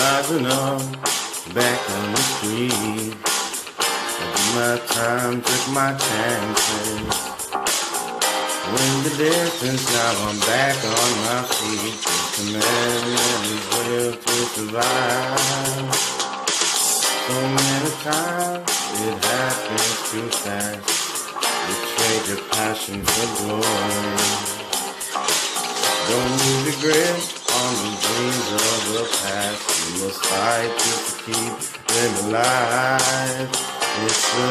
rising up, back on the street. I did my time, took my chances. When the distance, now I'm back on my feet. Just a man and his will to survive. So many times it happens too fast. You trade your passion for glory. Don't lose regret on the dreams of the past. We must fight just to keep them alive. It's the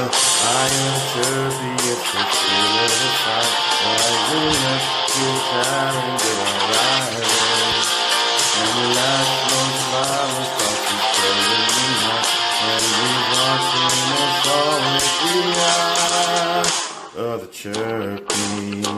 iron turkey, it's the the fight. Rising up to the challenge of our rivals. And the last one survivors thought you failing me not. And we've watching us always be out oh, of the church.